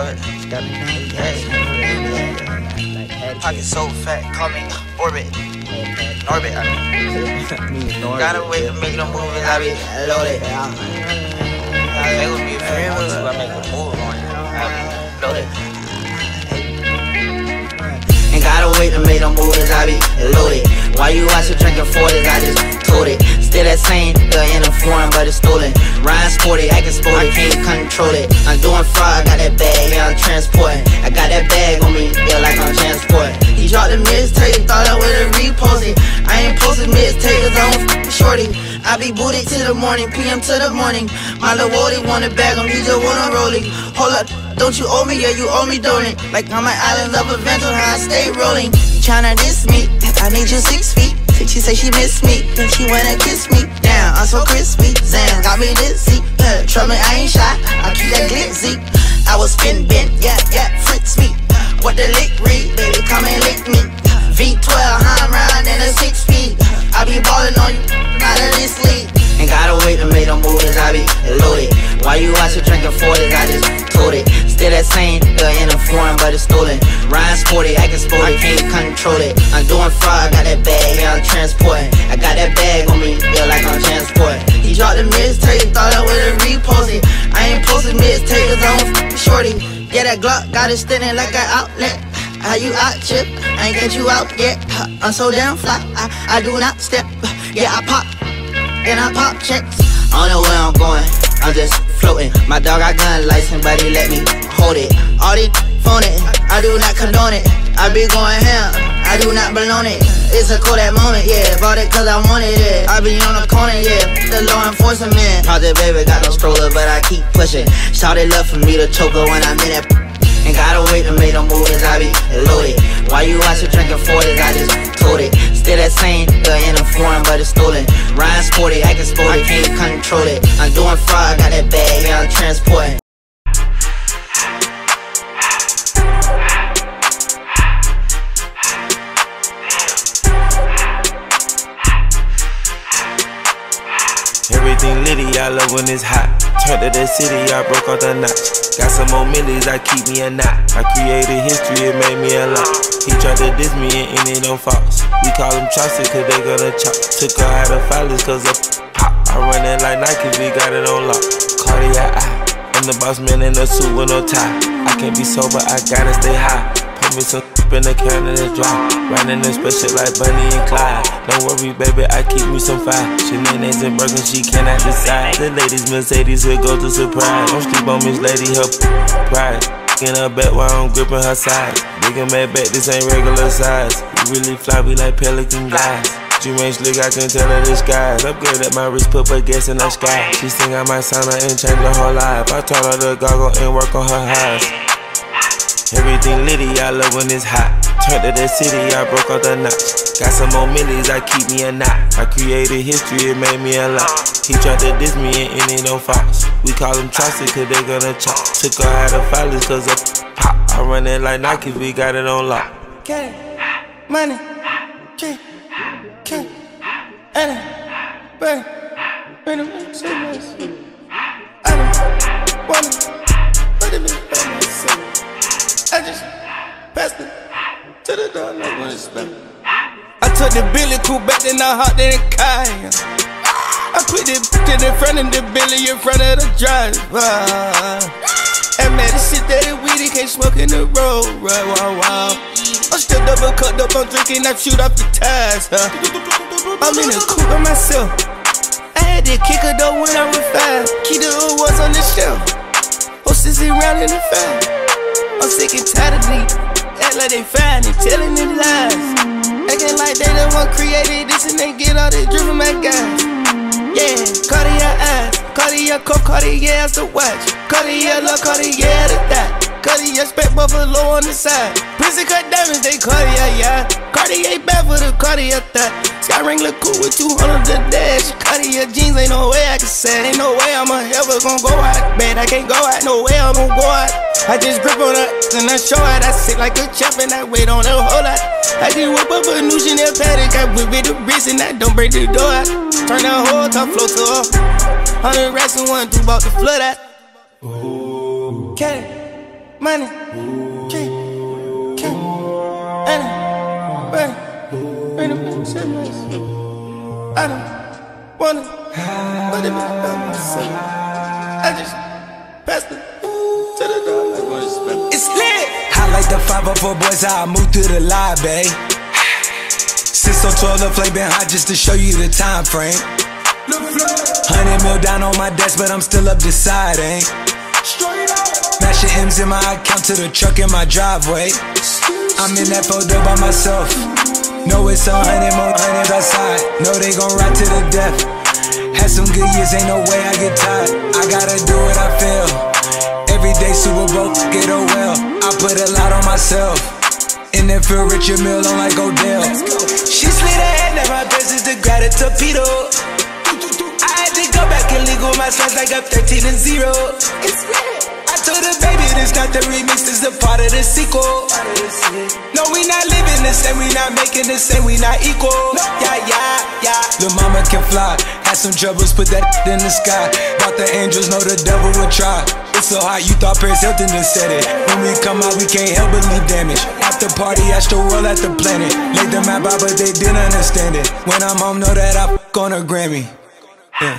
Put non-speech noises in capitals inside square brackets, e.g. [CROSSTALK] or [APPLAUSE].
already. Pocket so fat, call me Orbit. Orbit, I [LAUGHS] mean. Gotta wait to make the movies, I be loaded. I would be if you want to, I make a move on you. I be loaded. Gotta wait to make no movies, I be loaded. Why you out here drinking 40s? I just told it. Still that same, uh, in a foreign, but it's stolen. Ryan sporty, acting sporty, can't control it. I'm doing fraud, I got that bag, yeah, I'm transporting. I got that bag on me, yeah, like I'm transporting. He dropped the mixtape, thought I would've reposted. I ain't posted mixtape, I don't f shorty. I be booted till the morning, PM to the morning. My little Wody wanna bag him, he just wanna roll it. Hold up, don't you owe me? Yeah, you owe me, don't it? Like on my island of adventure, how I stay rolling. Tryna diss me, I need you six feet. She say she miss me, then she wanna kiss me. I'm so crispy. Zan got me dizzy. Uh, Trouble me, I ain't shy. I keep that glitzy. I was spin bent, yeah, yeah, fritz me. What the lick read, baby, come and lick me. V12, I'm riding in a six speed. I be ballin' on you, out of this league. Ain't gotta wait to make no movies, I be loaded. Why you out here drinking 40s? I just told it. Still that same, in a foreign, but it's stolen. Ryan sporty, acting sporty, can't control it. I'm doing fraud, got that bag, yeah, I'm transporting. I got that bag on me, feel like I'm transporting. He dropped the mixtape, thought I would've reposted. I ain't posted mixtape, cause I don't shorty. Yeah, that Glock got it standing like an outlet. How you out, chip? I ain't get you out yet. I'm so damn fly, I, I do not step. Yeah, I pop, and I pop checks. I don't know where I'm going, I'm just floating. My dog got gun license, but he let me hold it. All these phone it, I do not condone it. I be going ham, I do not belong it. It's a Kodak moment, yeah. Bought it cause I wanted it. I be on the corner, yeah. The law enforcement. Project baby got no stroller, but I keep pushing. Shouted love for me to choke her when I'm in that. Ain't gotta wait to make no movies, I be loaded. Why you out here drinking 40s? I just told it. Still that same, in a foreign, but it's stolen. Ryan sporty, acting sporty, can't control it. I'm doing fraud, got that bag, yeah, I'm transporting. Everything litty, I love when it's hot. Turned to the city, I broke off the notch. Got some more millies, I keep me a knot. I created history, it made me a lot. He tried to diss me and it don't false. We call him Chaucer, cause they gonna chop. Took her out of filers, cause of pop. I run it like Nike, we got it on lock. Cardiac. I'm the boss man in a suit with no tie. I can't be sober, I gotta stay high. Put me some in the can and it's dry. Riding this special like Bonnie and Clyde. Don't worry, baby, I keep me some fire. Shenanigans and broken, she cannot decide. The ladies Mercedes will go to surprise. Don't sleep on Miss Lady, her pride. In her back while I'm gripping her side. Nigga mad back, this ain't regular size. You really fly, we like pelican guys. You ain't slick, I can tell her disguise. Upgrade at my wrist, put her gas in the sky. She sing I might sign her and change her whole life. I told her to goggle and work on her eyes. Everything litty, I love when it's hot. Turned to the city, I broke all the knots. Got some more millies, I keep me a knot. I created history, it made me a lot. He tried to diss me and it ain't no fox. We call him Chaucer, cause they gonna chop. Took her out of filers, cause pop. I run it like Nike, we got it on lock. Get money, get, get, and bang, bang, bang, to the it's. I took the Billy cool back, then I hopped in the. I put the in front of the Billy in front of the driver. And man, this shit that it weedy can't smoke in the road, right? Wow, wow. I'm still double cut up, I'm drinking, I shoot off the tires, huh? I'm in the coupe by myself. I had to kick her though when I was five. Keep the awards on the shelf. Hostess around in the five. I'm sick and tired of these. Act like they fine and telling them lies. Acting like they the one created this and they get all this from my guys. Yeah, Cartier eyes, Cartier coat, Cartier the watch. Cartier look, Cartier the that. Cartier spec buffalo on the side. Prison cut diamonds, they Cartier, yeah. Cartier bad for the Cartier that. Sky ring look cool with 200 the dash. Cartier jeans, ain't no way I can say. Ain't no way I'm ever gonna go out. Man, I can't go out, no way I'm gonna go out. I just grip on her and I show out. I sit like a champ and I wait on her whole lot. I just whip up a new Chanel paddock. I whip with the wrist and I don't break the door out. Turn that whole top floor to her. Hundred racks and one, two bought the flood out. Ooh. Okay. money, king, shit, I don't wanna, but it be I just passed it to the door, I wanna spend It's lit! I like the 504 boys, how I move through the live, babe. Since so 12, the flame been hot just to show you the time frame. Hundred mil down on my desk, but I'm still up deciding. Mashing M's in my account to the truck in my driveway. I'm in that photo by myself. Know it's a hundred more hundreds outside. Know they gon' ride to the death. Had some good years, ain't no way I get tired. I gotta do what I feel. Every day Super Bowl, get a well. I put a lot on myself. And then feel Richard Mille on like Odell. She slid her head, now my best is the gratitude torpedo. I had to go back and legal my slides like I'm 13 and 0. I told her, baby, this not the remix, this the part of the sequel. No, we not living the same, we not making the same, we not equal. Yeah, yeah, yeah. Lil' mama can fly, had some troubles, put that in the sky. Thought the angels know the devil would try. It's so hot, you thought Paris Hilton done said it. When we come out, we can't help but leave damage. After party, the world at the planet. Laid the map out, but they didn't understand it. When I'm home, know that I f on a Grammy. Yeah.